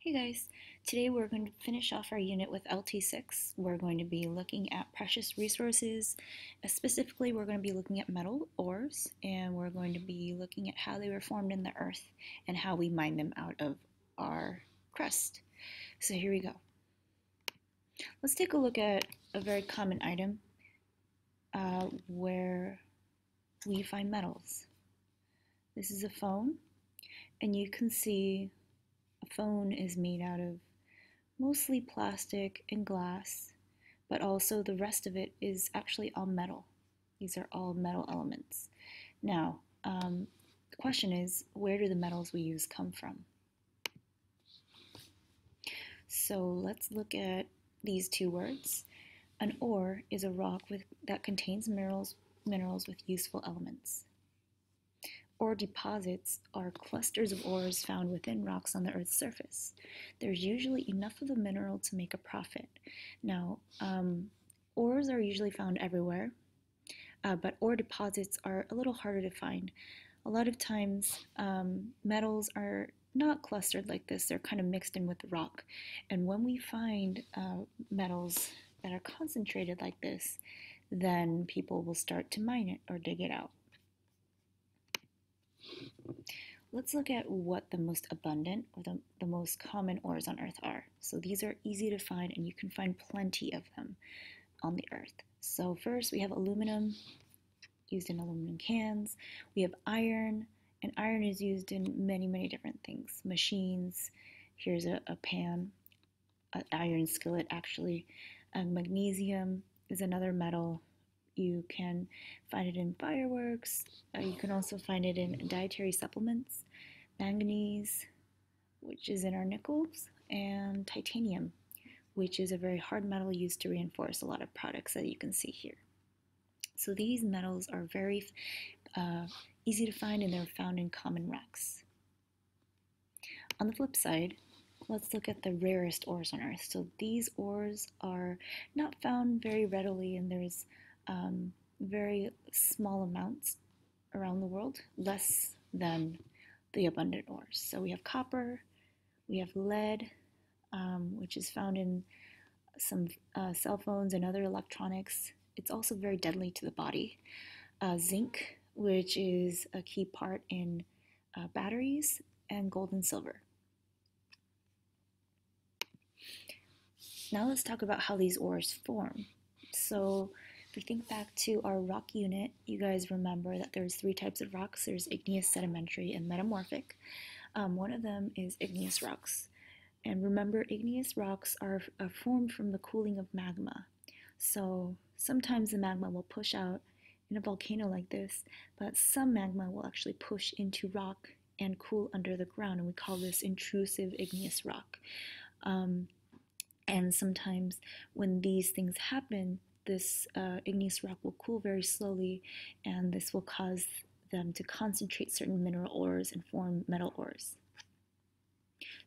Hey guys, today we're going to finish off our unit with LT6. We're going to be looking at precious resources. Uh, specifically, we're going to be looking at metal ores and we're going to be looking at how they were formed in the earth and how we mine them out of our crust. So here we go. Let's take a look at a very common item uh, where we find metals. This is a phone and you can see phone is made out of mostly plastic and glass, but also the rest of it is actually all metal. These are all metal elements. Now, um, the question is, where do the metals we use come from? So let's look at these two words. An ore is a rock with, that contains minerals, minerals with useful elements. Ore deposits are clusters of ores found within rocks on the Earth's surface. There's usually enough of the mineral to make a profit. Now, um, ores are usually found everywhere, uh, but ore deposits are a little harder to find. A lot of times, um, metals are not clustered like this, they're kind of mixed in with the rock. And when we find uh, metals that are concentrated like this, then people will start to mine it or dig it out. Let's look at what the most abundant or the, the most common ores on Earth are. So these are easy to find and you can find plenty of them on the Earth. So first we have aluminum, used in aluminum cans. We have iron, and iron is used in many, many different things. Machines, here's a, a pan, an iron skillet actually. And magnesium is another metal you can find it in fireworks. Uh, you can also find it in dietary supplements, manganese, which is in our nickels, and titanium, which is a very hard metal used to reinforce a lot of products that you can see here. So these metals are very uh, easy to find and they're found in common rocks. On the flip side, let's look at the rarest ores on Earth. So these ores are not found very readily and there's um, very small amounts around the world, less than the abundant ores. So we have copper, we have lead, um, which is found in some uh, cell phones and other electronics. It's also very deadly to the body. Uh, zinc, which is a key part in uh, batteries, and gold and silver. Now let's talk about how these ores form. So if we think back to our rock unit, you guys remember that there's three types of rocks. There's igneous, sedimentary, and metamorphic. Um, one of them is igneous rocks. And remember, igneous rocks are, are formed from the cooling of magma. So sometimes the magma will push out in a volcano like this, but some magma will actually push into rock and cool under the ground, and we call this intrusive igneous rock. Um, and sometimes when these things happen, this uh, igneous rock will cool very slowly, and this will cause them to concentrate certain mineral ores and form metal ores.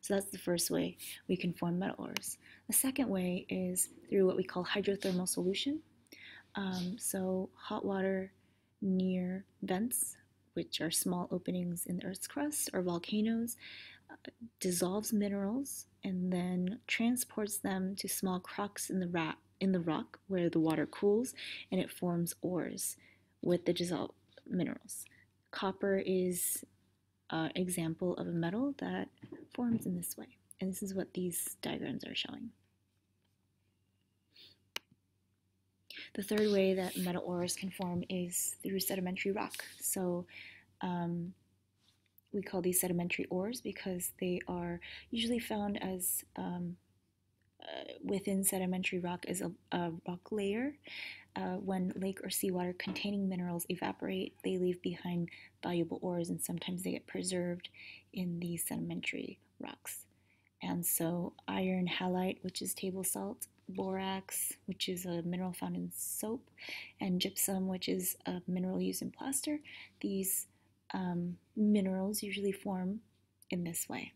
So that's the first way we can form metal ores. The second way is through what we call hydrothermal solution. Um, so hot water near vents, which are small openings in the Earth's crust or volcanoes, uh, dissolves minerals and then transports them to small cracks in the, ra- in the rock where the water cools and it forms ores with the dissolved minerals. Copper is an example of a metal that forms in this way. And this is what these diagrams are showing. The third way that metal ores can form is through sedimentary rock. So um, we call these sedimentary ores because they are usually found as um, uh, within sedimentary rock is a, a rock layer. Uh, when lake or seawater containing minerals evaporate, they leave behind valuable ores and sometimes they get preserved in these sedimentary rocks. And so, iron halite, which is table salt, borax, which is a mineral found in soap, and gypsum, which is a mineral used in plaster, these um, minerals usually form in this way.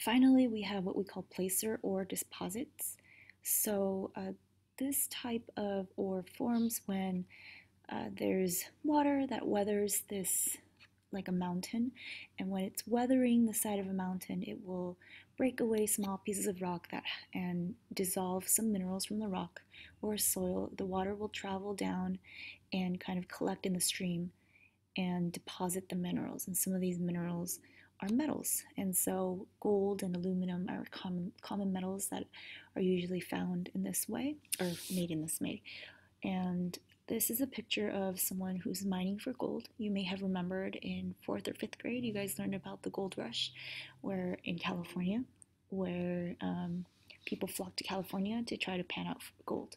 Finally, we have what we call placer ore deposits. So uh, this type of ore forms when uh, there's water that weathers this like a mountain, and when it's weathering the side of a mountain, it will break away small pieces of rock that and dissolve some minerals from the rock or soil. The water will travel down and kind of collect in the stream and deposit the minerals. And some of these minerals are metals. And so gold and aluminum are common common metals that are usually found in this way or made in this way. And this is a picture of someone who's mining for gold. You may have remembered in fourth or fifth grade, you guys learned about the gold rush, where in California, where um, people flocked to California to try to pan out gold.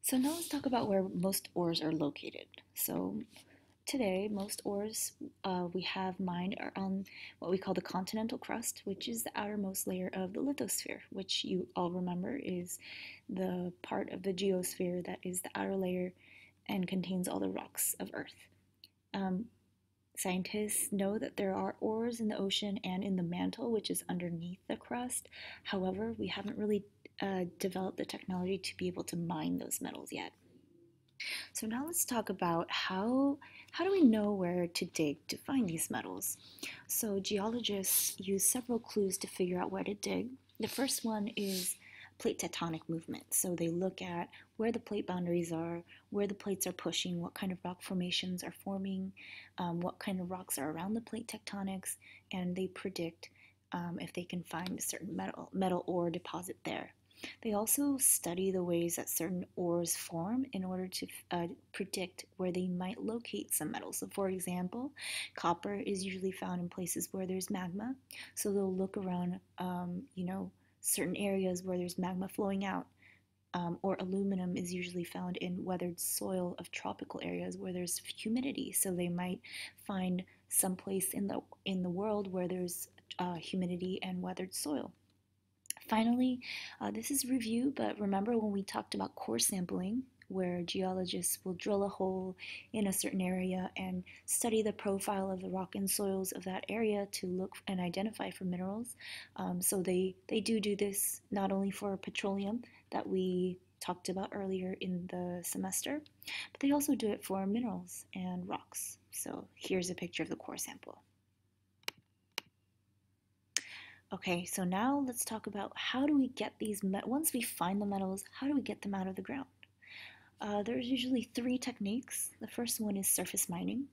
So now let's talk about where most ores are located. So Today, most ores uh, we have mined are on what we call the continental crust, which is the outermost layer of the lithosphere, which you all remember is the part of the geosphere that is the outer layer and contains all the rocks of Earth. Um, scientists know that there are ores in the ocean and in the mantle, which is underneath the crust. However, we haven't really uh, developed the technology to be able to mine those metals yet. So now let's talk about how how do we know where to dig to find these metals? So geologists use several clues to figure out where to dig. The first one is plate tectonic movement. So they look at where the plate boundaries are, where the plates are pushing, what kind of rock formations are forming, um, what kind of rocks are around the plate tectonics, and they predict um, if they can find a certain metal, metal ore deposit there. They also study the ways that certain ores form in order to uh, predict where they might locate some metals. So, for example, copper is usually found in places where there's magma. So they'll look around, um, you know, certain areas where there's magma flowing out. Um, or aluminum is usually found in weathered soil of tropical areas where there's humidity. So they might find some place in the in the world where there's uh, humidity and weathered soil. Finally, uh, this is review, but remember when we talked about core sampling, where geologists will drill a hole in a certain area and study the profile of the rock and soils of that area to look and identify for minerals. Um, so they, they do do this not only for petroleum that we talked about earlier in the semester, but they also do it for minerals and rocks. So here's a picture of the core sample. Okay, so now let's talk about how do we get these, once we find the metals, how do we get them out of the ground? Uh, there's usually three techniques. The first one is surface mining.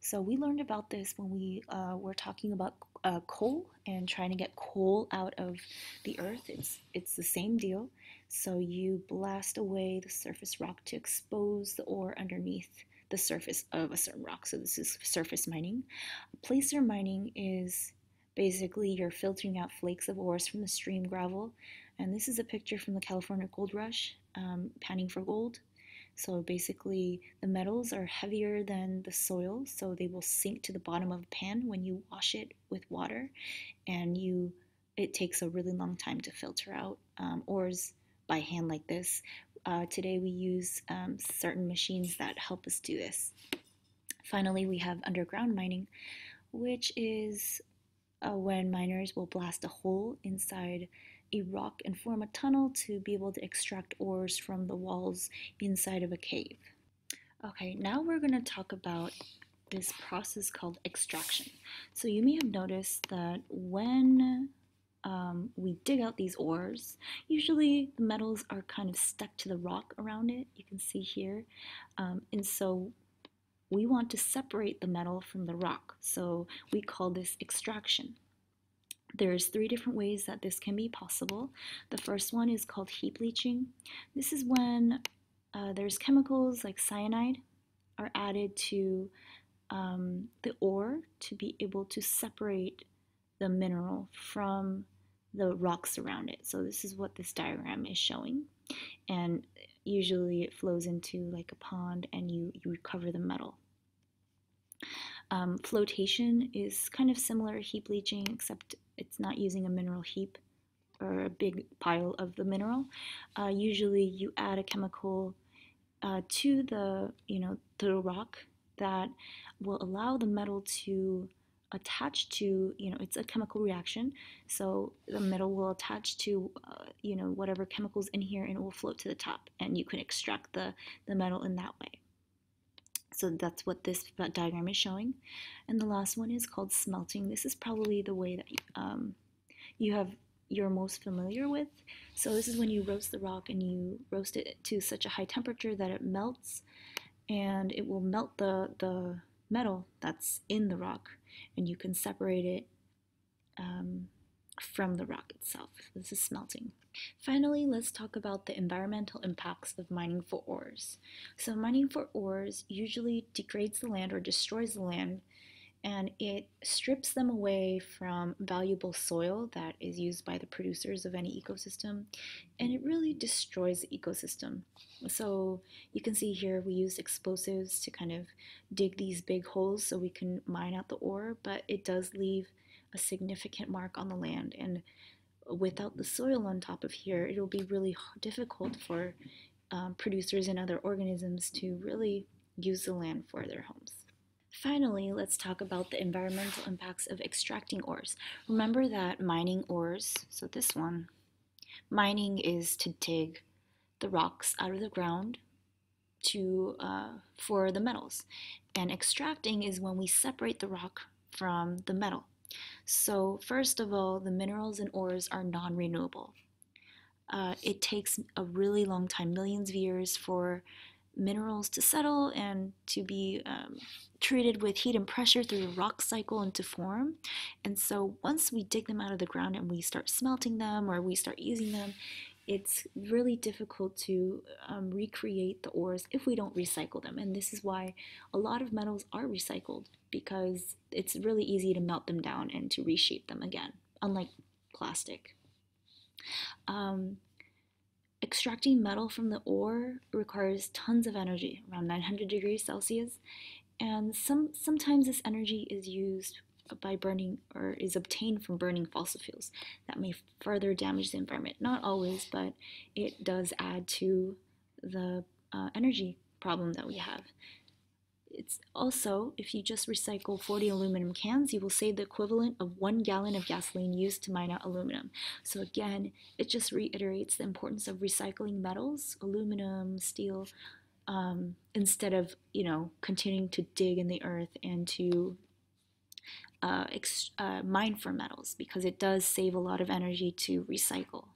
So we learned about this when we uh, were talking about uh, coal and trying to get coal out of the earth. It's, it's the same deal. So you blast away the surface rock to expose the ore underneath the surface of a certain rock. So this is surface mining. Placer mining is Basically, you're filtering out flakes of ores from the stream gravel. And this is a picture from the California Gold Rush, um, panning for gold. So basically, the metals are heavier than the soil, so they will sink to the bottom of the pan when you wash it with water, and you it takes a really long time to filter out um, ores by hand like this. Uh, today we use um, certain machines that help us do this. Finally, we have underground mining, which is uh, when miners will blast a hole inside a rock and form a tunnel to be able to extract ores from the walls inside of a cave. Okay, now we're going to talk about this process called extraction. So you may have noticed that when um, we dig out these ores, usually the metals are kind of stuck to the rock around it. You can see here. Um, and so we want to separate the metal from the rock, so we call this extraction. There's three different ways that this can be possible. The first one is called heap leaching. This is when uh, there's chemicals like cyanide are added to um, the ore to be able to separate the mineral from the rocks around it. So this is what this diagram is showing. And usually it flows into like a pond and you, you recover the metal. Um, flotation is kind of similar heap leaching, except it's not using a mineral heap or a big pile of the mineral. Uh, usually, you add a chemical uh, to the you know the rock that will allow the metal to attach to you know it's a chemical reaction so the metal will attach to uh, you know whatever chemicals in here and it will float to the top and you can extract the the metal in that way So that's what this diagram is showing. And the last one is called smelting. This is probably the way that um, you have you're most familiar with. So this is when you roast the rock and you roast it to such a high temperature that it melts and it will melt the, the metal that's in the rock and you can separate it um, from the rock itself. This is smelting. Finally, let's talk about the environmental impacts of mining for ores. So mining for ores usually degrades the land or destroys the land and it strips them away from valuable soil that is used by the producers of any ecosystem and it really destroys the ecosystem. So you can see here we use explosives to kind of dig these big holes so we can mine out the ore, but it does leave a significant mark on the land and without the soil on top of here, it'll be really difficult for um, producers and other organisms to really use the land for their homes. Finally, let's talk about the environmental impacts of extracting ores. Remember that mining ores, so this one, mining is to dig the rocks out of the ground to uh, for the metals, and extracting is when we separate the rock from the metal. So first of all, the minerals and ores are non-renewable. Uh, it takes a really long time, millions of years, for minerals to settle and to be um, treated with heat and pressure through the rock cycle and to form. And so once we dig them out of the ground and we start smelting them or we start using them, it's really difficult to um, recreate the ores if we don't recycle them. And this is why a lot of metals are recycled because it's really easy to melt them down and to reshape them again, unlike plastic. Um, Extracting metal from the ore requires tons of energy, around 900 degrees Celsius, and some, sometimes this energy is used by burning or is obtained from burning fossil fuels that may further damage the environment. Not always, but it does add to the uh, energy problem that we have. It's also, if you just recycle 40 aluminum cans, you will save the equivalent of one gallon of gasoline used to mine out aluminum. So again, it just reiterates the importance of recycling metals, aluminum, steel, um, instead of, you know, continuing to dig in the earth and to uh, uh, mine for metals because it does save a lot of energy to recycle.